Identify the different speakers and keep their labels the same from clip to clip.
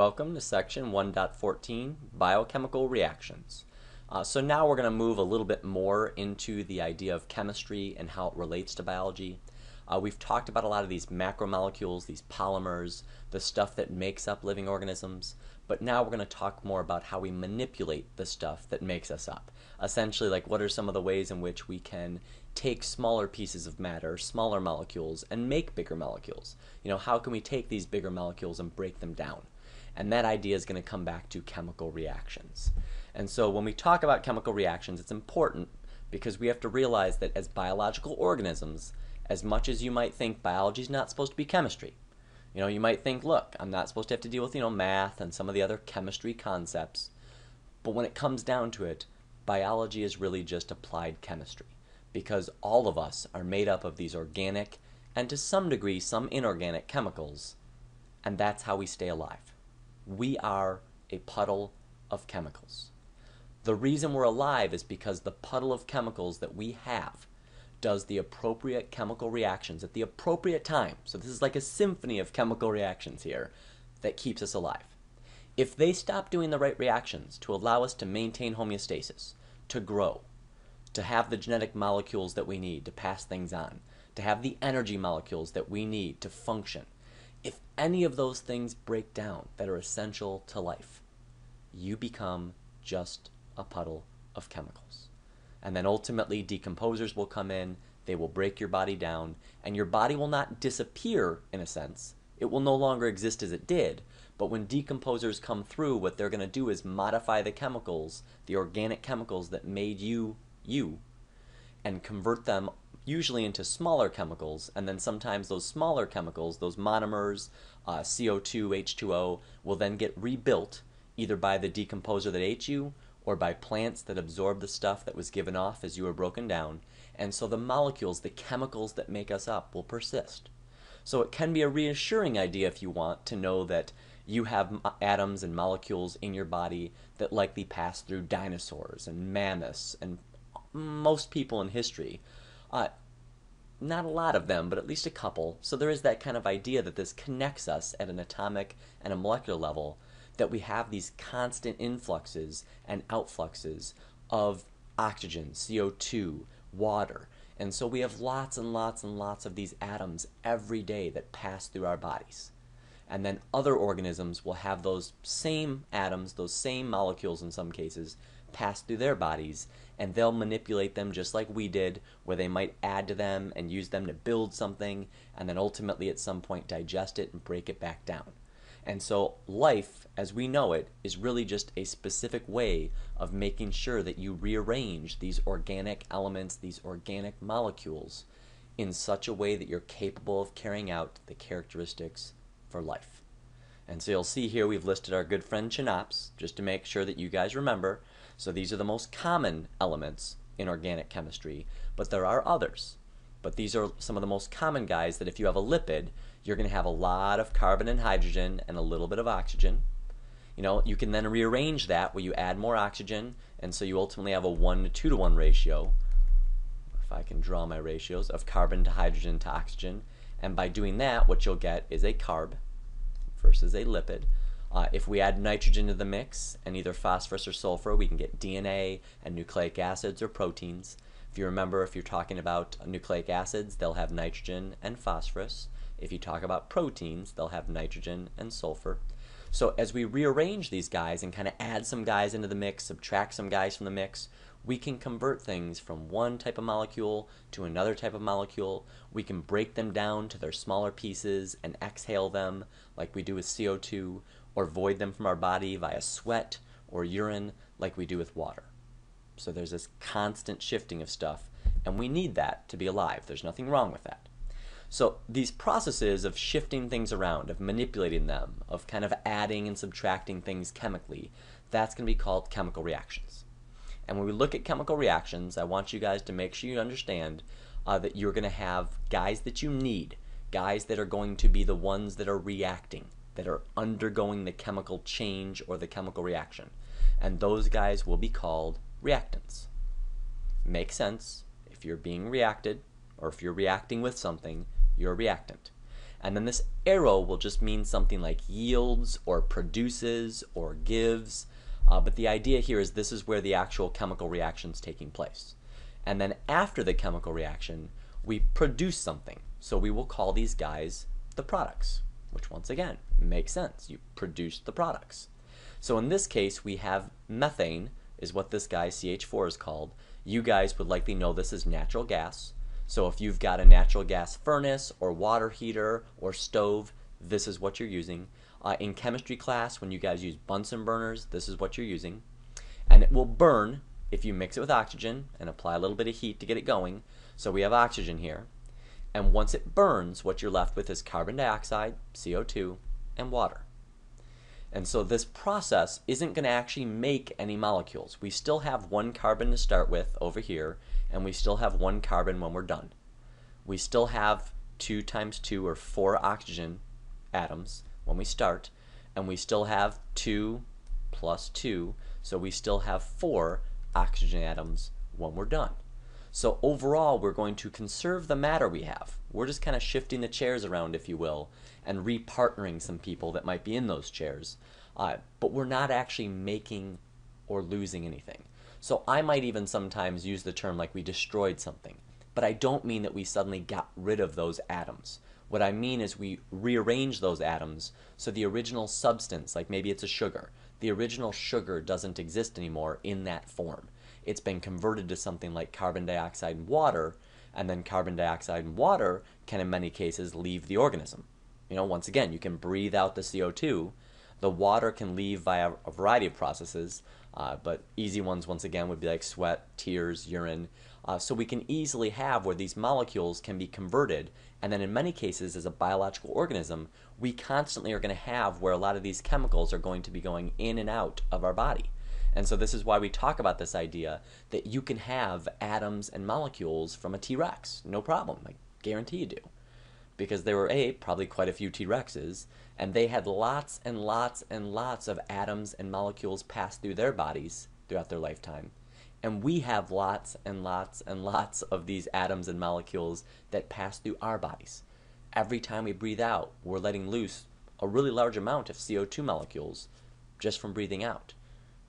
Speaker 1: Welcome to section 1.14, Biochemical Reactions. Uh, so now we're going to move a little bit more into the idea of chemistry and how it relates to biology. Uh, we've talked about a lot of these macromolecules, these polymers, the stuff that makes up living organisms, but now we're going to talk more about how we manipulate the stuff that makes us up. Essentially, like what are some of the ways in which we can take smaller pieces of matter, smaller molecules, and make bigger molecules? You know, how can we take these bigger molecules and break them down? And that idea is going to come back to chemical reactions. And so when we talk about chemical reactions, it's important because we have to realize that as biological organisms, as much as you might think biology is not supposed to be chemistry. You know, you might think, look, I'm not supposed to have to deal with, you know, math and some of the other chemistry concepts. But when it comes down to it, biology is really just applied chemistry because all of us are made up of these organic and to some degree some inorganic chemicals, and that's how we stay alive. We are a puddle of chemicals. The reason we're alive is because the puddle of chemicals that we have does the appropriate chemical reactions at the appropriate time. So this is like a symphony of chemical reactions here that keeps us alive. If they stop doing the right reactions to allow us to maintain homeostasis, to grow, to have the genetic molecules that we need to pass things on, to have the energy molecules that we need to function, if any of those things break down that are essential to life, you become just a puddle of chemicals. And then ultimately, decomposers will come in, they will break your body down, and your body will not disappear in a sense. It will no longer exist as it did. But when decomposers come through, what they're going to do is modify the chemicals, the organic chemicals that made you you, and convert them usually into smaller chemicals, and then sometimes those smaller chemicals, those monomers, uh, CO2, H2O, will then get rebuilt either by the decomposer that ate you or by plants that absorb the stuff that was given off as you were broken down, and so the molecules, the chemicals that make us up, will persist. So it can be a reassuring idea if you want to know that you have atoms and molecules in your body that likely passed through dinosaurs and mammoths and most people in history. Uh, not a lot of them, but at least a couple. So there is that kind of idea that this connects us at an atomic and a molecular level that we have these constant influxes and outfluxes of oxygen, CO2, water. And so we have lots and lots and lots of these atoms every day that pass through our bodies. And then other organisms will have those same atoms, those same molecules in some cases, pass through their bodies, and they'll manipulate them just like we did, where they might add to them and use them to build something, and then ultimately at some point digest it and break it back down. And so life, as we know it, is really just a specific way of making sure that you rearrange these organic elements, these organic molecules, in such a way that you're capable of carrying out the characteristics for life. And so you'll see here we've listed our good friend CHNOPS, just to make sure that you guys remember. So these are the most common elements in organic chemistry, but there are others. But these are some of the most common guys that if you have a lipid, you're going to have a lot of carbon and hydrogen and a little bit of oxygen. You know, you can then rearrange that where you add more oxygen, and so you ultimately have a 1 to 2 to 1 ratio, if I can draw my ratios, of carbon to hydrogen to oxygen. And by doing that, what you'll get is a carb versus a lipid. Uh, if we add nitrogen to the mix and either phosphorus or sulfur, we can get DNA and nucleic acids or proteins. If you remember, if you're talking about nucleic acids, they'll have nitrogen and phosphorus. If you talk about proteins, they'll have nitrogen and sulfur. So as we rearrange these guys and kind of add some guys into the mix, subtract some guys from the mix, we can convert things from one type of molecule to another type of molecule. We can break them down to their smaller pieces and exhale them like we do with CO2, or void them from our body via sweat or urine like we do with water. So there's this constant shifting of stuff, and we need that to be alive. There's nothing wrong with that. So these processes of shifting things around, of manipulating them, of kind of adding and subtracting things chemically, that's going to be called chemical reactions. And when we look at chemical reactions, I want you guys to make sure you understand uh, that you're going to have guys that you need, guys that are going to be the ones that are reacting, that are undergoing the chemical change or the chemical reaction. And those guys will be called reactants. Makes sense. If you're being reacted, or if you're reacting with something, you're a reactant. And then this arrow will just mean something like yields or produces or gives. Uh, but the idea here is this is where the actual chemical reaction is taking place. And then after the chemical reaction, we produce something. So we will call these guys the products, which once again makes sense. You produce the products. So in this case, we have methane, is what this guy CH4 is called. You guys would likely know this as natural gas. So if you've got a natural gas furnace or water heater or stove, this is what you're using. Uh, in chemistry class, when you guys use Bunsen burners, this is what you're using. And it will burn if you mix it with oxygen and apply a little bit of heat to get it going. So we have oxygen here. And once it burns, what you're left with is carbon dioxide, CO2, and water. And so this process isn't going to actually make any molecules. We still have one carbon to start with over here, and we still have one carbon when we're done. We still have 2 times 2 or 4 oxygen atoms when we start, and we still have 2 plus 2, so we still have 4 oxygen atoms when we're done. So overall, we're going to conserve the matter we have. We're just kind of shifting the chairs around, if you will, and repartnering some people that might be in those chairs. Uh, but we're not actually making or losing anything. So I might even sometimes use the term like we destroyed something. But I don't mean that we suddenly got rid of those atoms. What I mean is we rearrange those atoms so the original substance, like maybe it's a sugar, the original sugar doesn't exist anymore in that form it's been converted to something like carbon dioxide and water, and then carbon dioxide and water can, in many cases, leave the organism. You know, once again, you can breathe out the CO2. The water can leave via a variety of processes, uh, but easy ones, once again, would be like sweat, tears, urine. Uh, so we can easily have where these molecules can be converted, and then in many cases, as a biological organism, we constantly are going to have where a lot of these chemicals are going to be going in and out of our body. And so this is why we talk about this idea that you can have atoms and molecules from a T-Rex. No problem. I guarantee you do. Because there were a probably quite a few T-Rexes and they had lots and lots and lots of atoms and molecules pass through their bodies throughout their lifetime. And we have lots and lots and lots of these atoms and molecules that pass through our bodies. Every time we breathe out, we're letting loose a really large amount of CO2 molecules just from breathing out.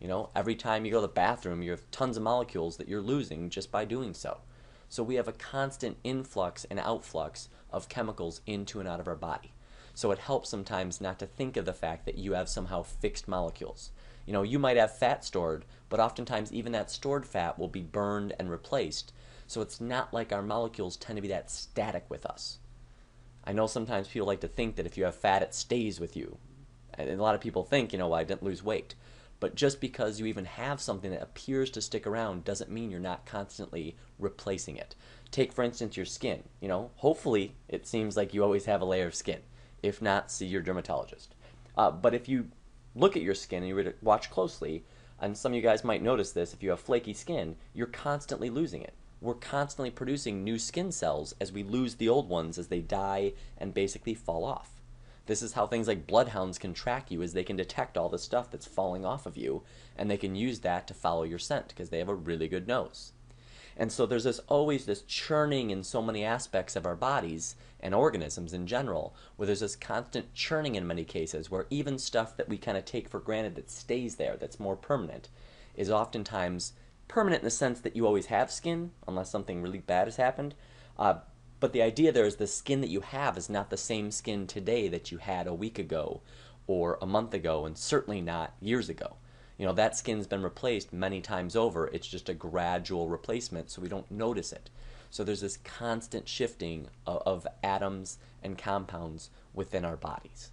Speaker 1: You know, every time you go to the bathroom, you have tons of molecules that you're losing just by doing so. So we have a constant influx and outflux of chemicals into and out of our body. So it helps sometimes not to think of the fact that you have somehow fixed molecules. You know, you might have fat stored, but oftentimes even that stored fat will be burned and replaced. So it's not like our molecules tend to be that static with us. I know sometimes people like to think that if you have fat, it stays with you. And a lot of people think, you know, well, I didn't lose weight. But just because you even have something that appears to stick around doesn't mean you're not constantly replacing it. Take, for instance, your skin. You know, hopefully it seems like you always have a layer of skin. If not, see your dermatologist. Uh, but if you look at your skin and you watch closely, and some of you guys might notice this, if you have flaky skin, you're constantly losing it. We're constantly producing new skin cells as we lose the old ones as they die and basically fall off. This is how things like bloodhounds can track you, is they can detect all the stuff that's falling off of you, and they can use that to follow your scent because they have a really good nose. And so there's this always this churning in so many aspects of our bodies and organisms in general, where there's this constant churning in many cases, where even stuff that we kind of take for granted that stays there, that's more permanent, is oftentimes permanent in the sense that you always have skin, unless something really bad has happened. Uh, but the idea there is the skin that you have is not the same skin today that you had a week ago or a month ago, and certainly not years ago. You know, that skin's been replaced many times over. It's just a gradual replacement, so we don't notice it. So there's this constant shifting of, of atoms and compounds within our bodies.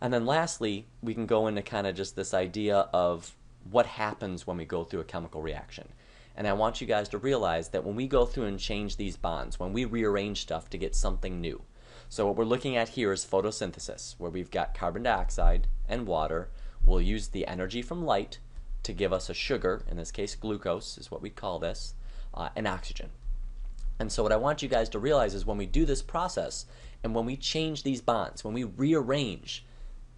Speaker 1: And then lastly, we can go into kind of just this idea of what happens when we go through a chemical reaction. And I want you guys to realize that when we go through and change these bonds, when we rearrange stuff to get something new, so what we're looking at here is photosynthesis, where we've got carbon dioxide and water. We'll use the energy from light to give us a sugar, in this case glucose is what we call this, uh, and oxygen. And so what I want you guys to realize is when we do this process, and when we change these bonds, when we rearrange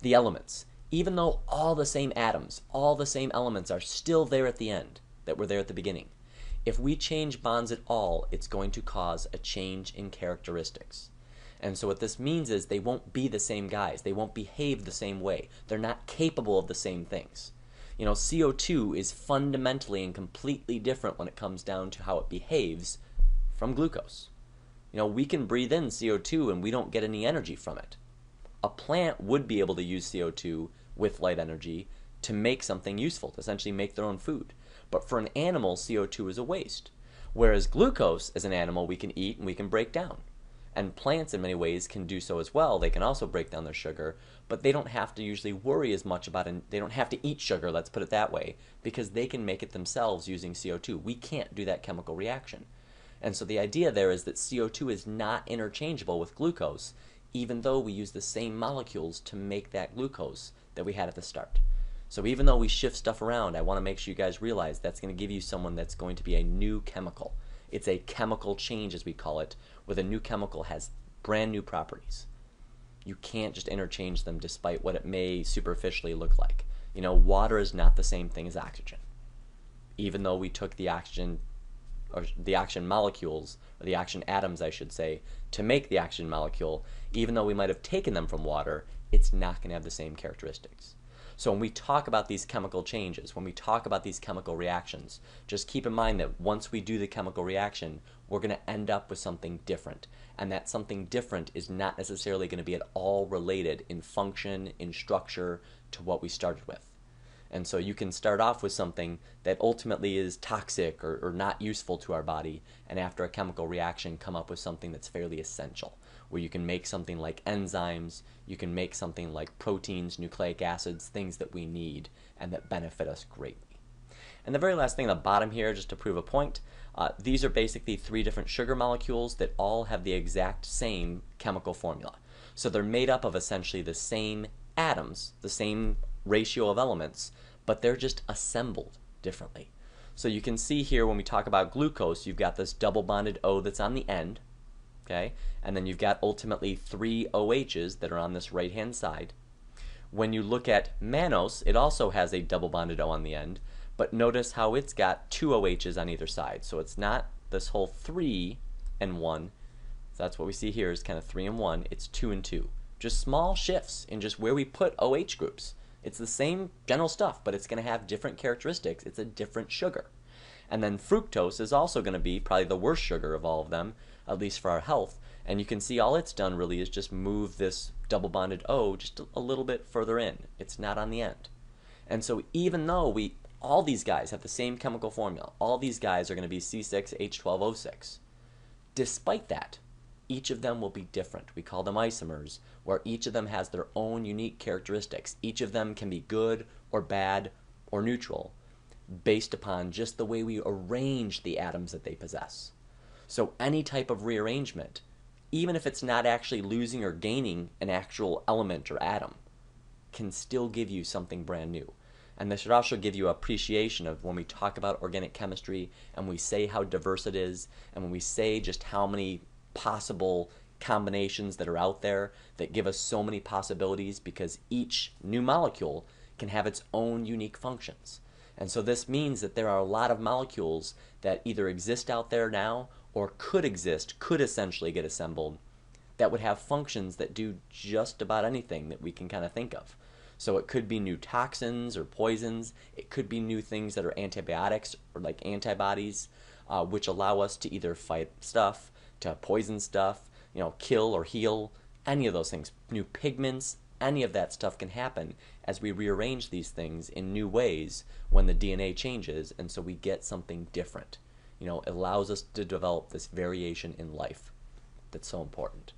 Speaker 1: the elements, even though all the same atoms, all the same elements are still there at the end, that were there at the beginning. If we change bonds at all, it's going to cause a change in characteristics. And so what this means is they won't be the same guys. They won't behave the same way. They're not capable of the same things. You know, CO2 is fundamentally and completely different when it comes down to how it behaves from glucose. You know, we can breathe in CO2 and we don't get any energy from it. A plant would be able to use CO2 with light energy to make something useful, to essentially make their own food. But for an animal, CO2 is a waste. Whereas glucose, as an animal, we can eat and we can break down. And plants, in many ways, can do so as well. They can also break down their sugar, but they don't have to usually worry as much about it. They don't have to eat sugar, let's put it that way, because they can make it themselves using CO2. We can't do that chemical reaction. And so the idea there is that CO2 is not interchangeable with glucose, even though we use the same molecules to make that glucose that we had at the start. So even though we shift stuff around, I want to make sure you guys realize that's going to give you someone that's going to be a new chemical. It's a chemical change, as we call it, where the new chemical has brand new properties. You can't just interchange them despite what it may superficially look like. You know, water is not the same thing as oxygen. Even though we took the oxygen or the oxygen molecules, or the oxygen atoms, I should say, to make the oxygen molecule, even though we might have taken them from water, it's not going to have the same characteristics. So when we talk about these chemical changes, when we talk about these chemical reactions, just keep in mind that once we do the chemical reaction, we're going to end up with something different. And that something different is not necessarily going to be at all related in function, in structure, to what we started with. And so you can start off with something that ultimately is toxic or, or, not useful to our body, and after a chemical reaction, come up with something that's fairly essential where you can make something like enzymes, you can make something like proteins, nucleic acids, things that we need and that benefit us greatly. And the very last thing at the bottom here, just to prove a point, uh, these are basically three different sugar molecules that all have the exact same chemical formula. So they're made up of essentially the same atoms, the same ratio of elements, but they're just assembled differently. So you can see here when we talk about glucose, you've got this double bonded O that's on the end, okay? And then you've got ultimately three OHs that are on this right-hand side. When you look at mannose, it also has a double bonded O on the end, but notice how it's got two OHs on either side. So it's not this whole three and one. So that's what we see here is kind of three and one. It's two and two. Just small shifts in just where we put OH groups. It's the same general stuff, but it's going to have different characteristics. It's a different sugar. And then fructose is also going to be probably the worst sugar of all of them, at least for our health. And you can see all it's done really is just move this double bonded O just a little bit further in. It's not on the end. And so even though we all these guys have the same chemical formula, all these guys are going to be C6H12O6. Despite that, each of them will be different. We call them isomers, where each of them has their own unique characteristics. Each of them can be good or bad or neutral based upon just the way we arrange the atoms that they possess. So any type of rearrangement, even if it's not actually losing or gaining an actual element or atom, can still give you something brand new. And this should also give you appreciation of when we talk about organic chemistry and we say how diverse it is, and when we say just how many possible combinations that are out there that give us so many possibilities because each new molecule can have its own unique functions. And so this means that there are a lot of molecules that either exist out there now or could exist, could essentially get assembled, that would have functions that do just about anything that we can kind of think of. So it could be new toxins or poisons. It could be new things that are antibiotics or like antibodies, uh, which allow us to either fight stuff, to poison stuff, you know, kill or heal, any of those things. New pigments, any of that stuff can happen as we rearrange these things in new ways when the DNA changes, and so we get something different you know, it allows us to develop this variation in life that's so important.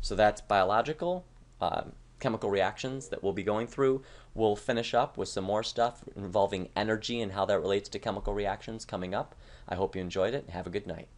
Speaker 1: So that's biological, uh, chemical reactions that we'll be going through. We'll finish up with some more stuff involving energy and how that relates to chemical reactions coming up. I hope you enjoyed it. Have a good night.